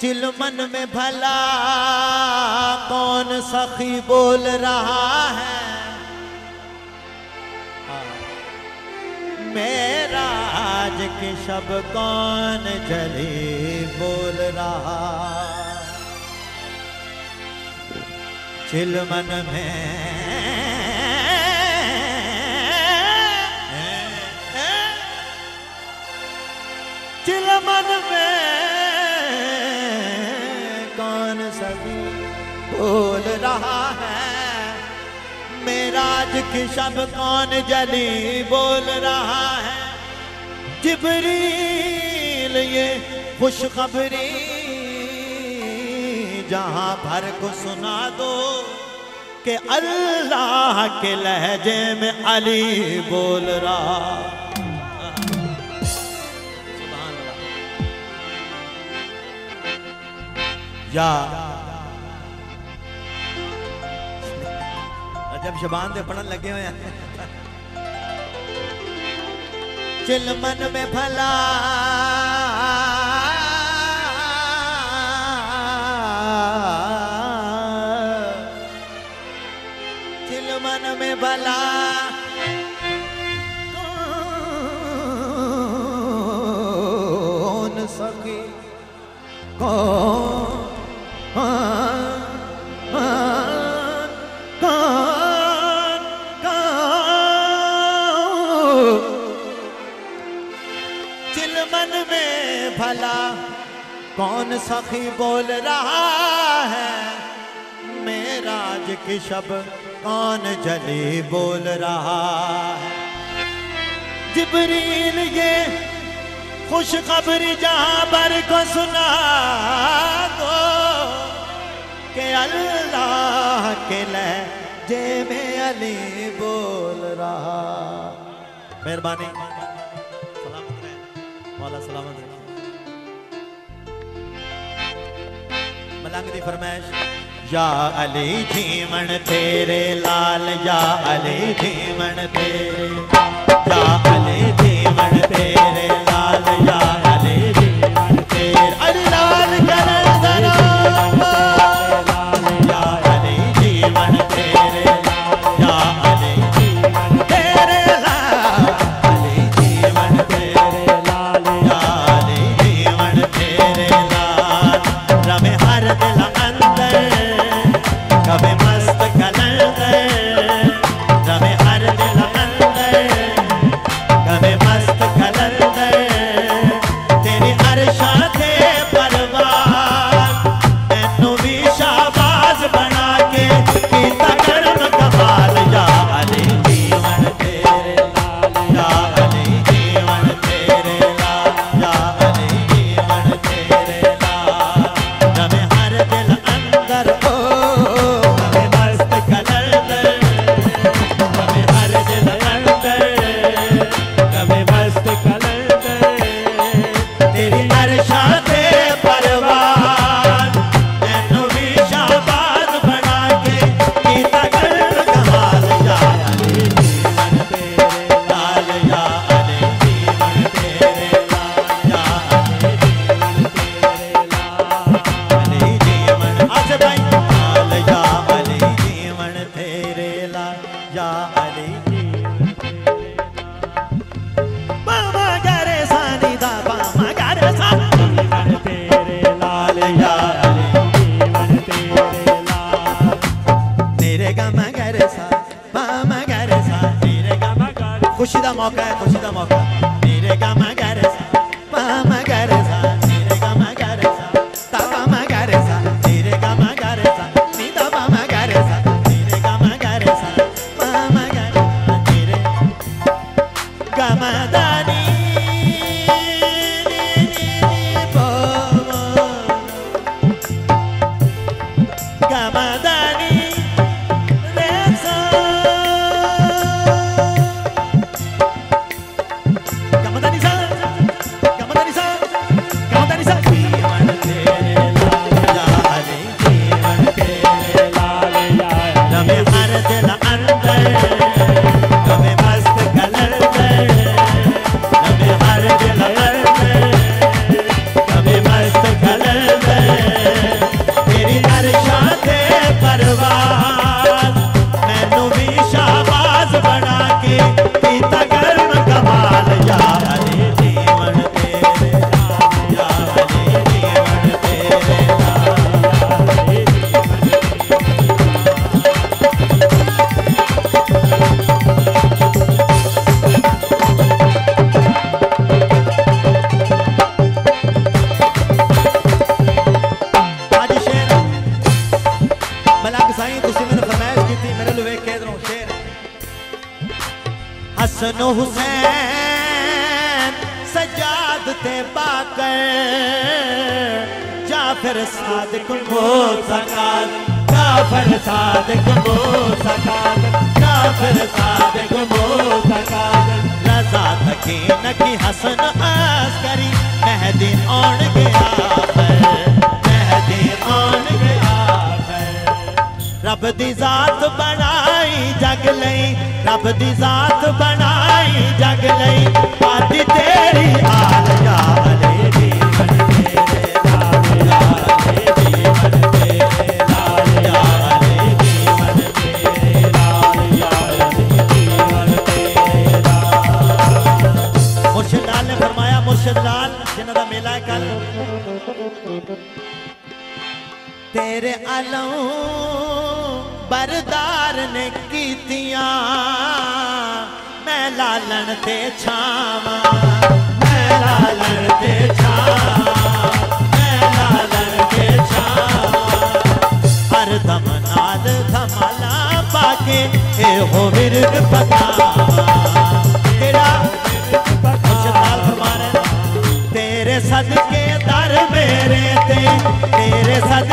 चिलमन में भला कौन सखी बोल रहा है? मेरा आज के शब कौन जली बोल रहा? चिलमन में रहा है। मेरा आज की शब कौन जली बोल रहा है। जिबरील, ये खुशखबरी जहाँ भर को सुना दो कि अल्लाह के लहजे में अली बोल रहा। सुभान अल्लाह। या जब शबान दे पढ़न लगे हुए हैं चिलमन में भला चिलमन में भला कौन सकी कौन भला कौन सखी बोल रहा है? मेरा आज की शब कौन जली बोल रहा है? जिबरील ये खुशखबरी जहाँ पर को सुना दो के अल्लाह के लहजे में अली बोल रहा। मेहरबानी। सलामत रहे। मौला सलामत रहे। मलंग की फरमाइश या अली जीवन तेरे लाल या अली जीवन तेरे। खुशी का मौका है खुशी का मौका। तेरे गम गरे सा हसन हुसैन, सजाद ते बाकर जाफ़र सादिक मो सकाल, जाफ़र सादिक मो सकाल, जाफ़र सादिक मो सकाल। रजा तकी नकी हसन अस्करी मेहदी आन गया रब दी जात बनाई, जग लई। रब दी जात बनाई, जग लई। आदि तेरी आल जीवन तेरे लाल ने फरमाया लाल का मेला बरदार ने कीतियाँ मैं लालन ते छावा। मैं लालन ते मैं लालन ते छावा। हर ए हो विरद पकावा। तेरा तेरे सदके दर मेरे ते, तेरे सद